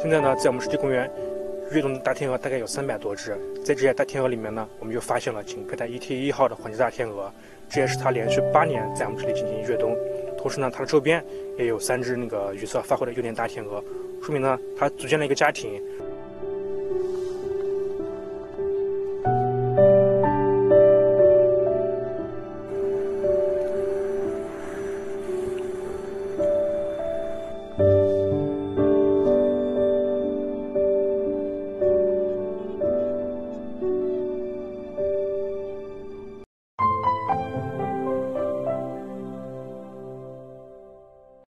现在呢，在我们湿地公园越冬的大天鹅大概有三百多只，在这些大天鹅里面呢，我们就发现了仅佩戴 ET 一号的黄金大天鹅，这也是它连续八年在我们这里进行越冬，同时呢，它的周边也有三只那个羽色发灰的幼年大天鹅，说明呢，它组建了一个家庭。